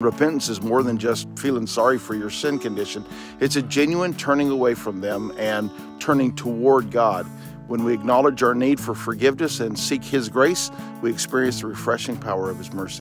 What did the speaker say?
Repentance is more than just feeling sorry for your sin condition. It's a genuine turning away from them and turning toward God. When we acknowledge our need for forgiveness and seek His grace, we experience the refreshing power of His mercy.